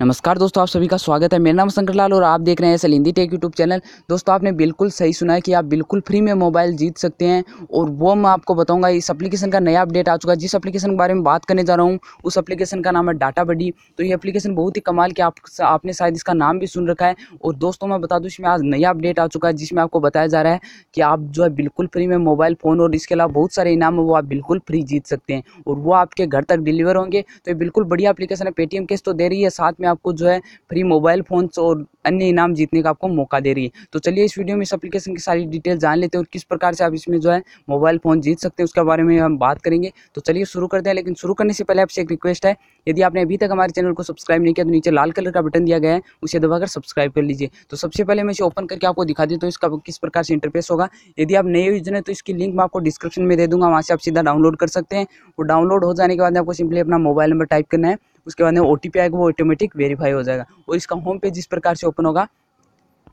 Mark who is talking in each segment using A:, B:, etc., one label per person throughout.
A: नमस्कार दोस्तों, आप सभी का स्वागत है। मेरा नाम शंकरलाल और आप देख रहे हैं हिंदी टेक यूट्यूब चैनल। दोस्तों, आपने बिल्कुल सही सुना है कि आप बिल्कुल फ्री में मोबाइल जीत सकते हैं और वो मैं आपको बताऊँगा, इस एप्लीकेशन का नया अपडेट आ चुका है। जिस एप्लीकेशन के बारे में बात करने जा रहा हूँ, उस एप्लीकेशन का नाम है डाटा बडी तो ये एप्लीकेशन बहुत ही कमाल के आप, आपने शायद इसका नाम भी सुन रखा है। और दोस्तों, मैं बता दूँ, इसमें आज नया अपडेट आ चुका है, जिसमें आपको बताया जा रहा है कि आप जो है बिल्कुल फ्री में मोबाइल, फ़ोन और इसके अलावा बहुत सारे इनाम है, वो आप बिल्कुल फ्री जीत सकते हैं। और वो आपके घर तक डिलीवर होंगे। तो ये बिल्कुल बढ़िया एप्लीकेशन है। पेटीएम केस तो दे रही है, साथ में आपको जो है फ्री मोबाइल फ़ोन्स और अन्य इनाम जीतने का आपको मौका दे रही है। तो चलिए इस वीडियो में इस एप्लीकेशन की सारी डिटेल जान लेते हैं और किस प्रकार से आप इसमें जो है मोबाइल फ़ोन जीत सकते हैं उसके बारे में हम बात करेंगे। तो चलिए शुरू करते हैं, लेकिन शुरू करने से पहले आपसे एक रिक्वेस्ट है। यदि आपने अभी तक हमारे चैनल को सब्सक्राइब नहीं किया तो नीचे लाल कलर का बटन दिया गया है, उसे दबाकर सब्सक्राइब कर लीजिए। तो सबसे पहले मैं इसे ओपन करके आपको दिखा दी तो इसका किस प्रकार से इंटरफेस होगा। यदि आप नए यूज़र हैं तो इसकी लिंक मैं आपको डिस्क्रिप्शन में दे दूँगा, वहाँ से आप सीधा डाउनलोड कर सकते हैं। वो डाउनलोड हो जाने के बाद आपको सिंपली अपना मोबाइल नंबर टाइप करना है। उसके बाद में ओ टी आएगा, वो ऑटोमेटिक वेरीफाई हो जाएगा। और इसका होम पेज इस प्रकार से ओपन होगा।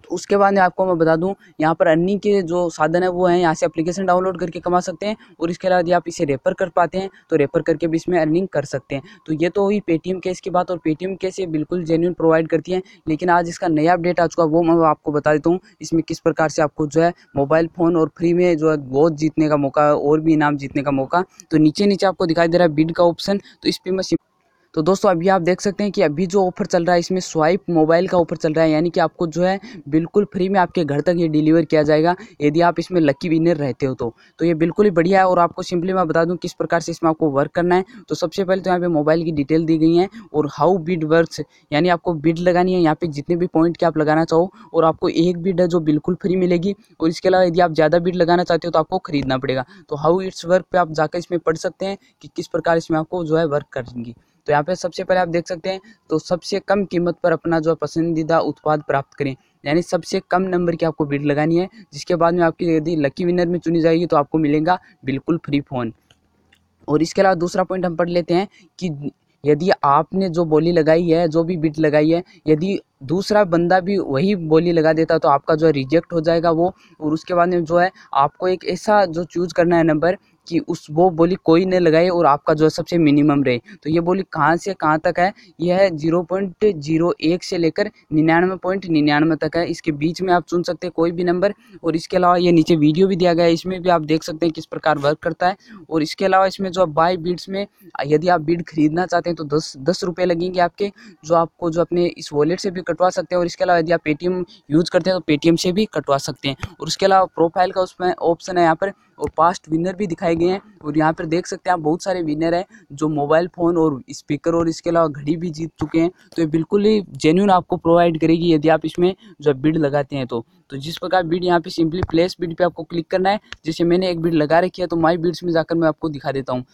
A: तो उसके बाद में आपको मैं बता दूँ, यहाँ पर अर्निंग के जो साधन है, वो हैं। यहाँ से एप्लीकेशन डाउनलोड करके कमा सकते हैं और इसके अलावा यदि आप इसे रेफर कर पाते हैं तो रेफर करके भी इसमें अर्निंग कर सकते हैं। तो ये तो हुई पेटीएम केस की बात और पेटीएम केस ये बिल्कुल जेन्यून प्रोवाइड करती है। लेकिन आज इसका नया अपडेट आ चुका वो मैं आपको बता देता हूँ, इसमें किस प्रकार से आपको जो है मोबाइल फ़ोन और फ्री में जो है बहुत जीतने का मौका और भी इनाम जीतने का मौका। तो नीचे नीचे आपको दिखाई दे रहा है बिड का ऑप्शन तो इस पर मैं तो दोस्तों, अभी आप देख सकते हैं कि अभी जो ऑफ़र चल रहा है, इसमें स्वाइप मोबाइल का ऑफ़र चल रहा है, यानी कि आपको जो है बिल्कुल फ्री में आपके घर तक ये डिलीवर किया जाएगा, यदि आप इसमें लकी विनर रहते हो तो। तो ये बिल्कुल ही बढ़िया है और आपको सिंपली मैं बता दूँ किस प्रकार से इसमें आपको वर्क करना है। तो सबसे पहले तो यहाँ पे मोबाइल की डिटेल दी गई है और हाउ बिड वर्क यानी आपको बिड लगानी है, यहाँ पर जितने भी पॉइंट के आप लगाना चाहो और आपको एक बिड है जो बिल्कुल फ्री मिलेगी और इसके अलावा यदि आप ज़्यादा बिड लगाना चाहते हो तो आपको खरीदना पड़ेगा। तो हाउ इट्स वर्क पे आप जाकर इसमें पढ़ सकते हैं कि किस प्रकार इसमें आपको जो है वर्क करेंगी। तो यहाँ पे सबसे पहले आप देख सकते हैं तो सबसे कम कीमत पर अपना जो पसंदीदा उत्पाद प्राप्त करें। यानी सबसे कम नंबर की आपको बिड लगानी है, जिसके बाद में आपकी यदि लकी विनर में चुनी जाएगी तो आपको मिलेगा बिल्कुल फ्री फ़ोन और इसके अलावा दूसरा पॉइंट हम पढ़ लेते हैं कि यदि आपने जो बोली लगाई है, जो भी बिट लगाई है, यदि दूसरा बंदा भी वही बोली लगा देता तो आपका जो है रिजेक्ट हो जाएगा वो। और उसके बाद में जो है, आपको एक ऐसा जो चूज़ करना है नंबर कि उस, वो बोली, कोई ने लगाए और आपका जो सबसे मिनिमम रहे। तो ये बोली, कहाँ से कहाँ तक है? यह ज़ीरो पॉइंट ज़ीरो एक से लेकर निन्यानवे पॉइंट निन्यानवे तक है। इसके बीच में आप चुन सकते हैं कोई भी नंबर और इसके अलावा ये नीचे वीडियो भी दिया गया है। इसमें भी आप देख सकते हैं किस प्रकार वर्क करता है। और इसके अलावा इसमें जो बाई बीड्स में, यदि आप बीड खरीदना चाहते हैं तो दस दस रुपये लगेंगे आपके, जो आपको जो अपने इस वॉलेट से भी कटवा सकते हैं। और इसके अलावा यदि आप पेटीएम यूज़ करते हैं तो पेटीएम से भी कटवा सकते हैं। और उसके अलावा प्रोफ़ाइल का उसमें ऑप्शन है यहाँ पर। और पास्ट विनर भी दिखाए गए हैं। और यहाँ पर देख सकते हैं आप, बहुत सारे विनर हैं जो मोबाइल फ़ोन और स्पीकर और इसके अलावा घड़ी भी जीत चुके हैं। तो ये बिल्कुल ही जेन्यून आपको प्रोवाइड करेगी यदि आप इसमें जो बिड लगाते हैं तो। तो जिस प्रकार बिड यहाँ पे सिंपली प्लेस बिड पे आपको क्लिक करना है, जैसे मैंने एक बिड लगा रखी है तो माई बिड्स में जाकर मैं आपको दिखा देता हूँ।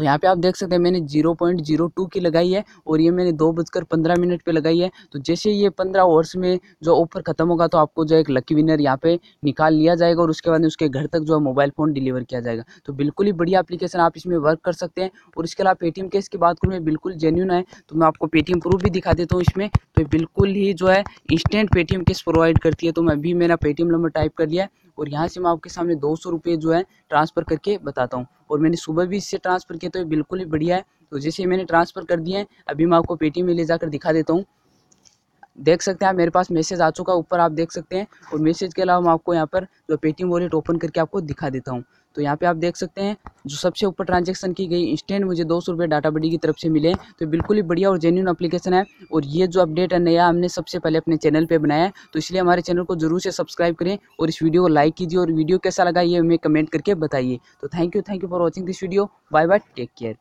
A: तो यहाँ पे आप देख सकते हैं मैंने ज़ीरो पॉइंट ज़ीरो टू की लगाई है और ये मैंने दो बजकर पंद्रह मिनट पे लगाई है। तो जैसे ये पंद्रह ओवर्स में जो ऑफ़र खत्म होगा तो आपको जो एक लकी विनर यहाँ पे निकाल लिया जाएगा और उसके बाद उसके घर तक जो है मोबाइल फ़ोन डिलीवर किया जाएगा। तो बिल्कुल ही बढ़िया एप्लीकेशन आप इसमें वर्क कर सकते हैं और इसके अलावा पेटीएम केस की बात करूँ बिल्कुल जेन्यून है। तो मैं आपको पेटीएम प्रूफ भी दिखा देता हूँ इसमें। तो बिल्कुल ही जो है इंस्टेंट पेटीएम केस प्रोवाइड करती है। तो मैं अभी मेरा पेटीएम नंबर टाइप कर लिया और यहाँ से मैं आपके सामने दो सौ रुपये जो है ट्रांसफ़र करके बताता हूँ। और मैंने सुबह भी इससे ट्रांसफ़र किया तो ये बिल्कुल ही बढ़िया है। तो जैसे मैंने ट्रांसफ़र कर दिया है, अभी मैं आपको पेटीएम में ले जाकर दिखा देता हूँ। देख सकते हैं मेरे पास मैसेज आ चुका है, ऊपर आप देख सकते हैं। और मैसेज के अलावा मैं आपको यहाँ पर जो पेटीएम वॉलेट ओपन करके आपको दिखा देता हूँ। तो यहाँ पे आप देख सकते हैं, जो सबसे ऊपर ट्रांजेक्शन की गई इंस्टेंट मुझे दो सौ रुपये डाटा बडी की तरफ़ से मिले। तो बिल्कुल ही बढ़िया और जेन्यून एप्लीकेशन है। और ये जो अपडेट है, नया हमने सबसे पहले अपने चैनल पे बनाया है। तो इसलिए हमारे चैनल को ज़रूर से सब्सक्राइब करें और इस वीडियो को लाइक कीजिए और वीडियो कैसा लगा ये हमें कमेंट करके बताइए। तो thank you thank you for watching this video bye bye take care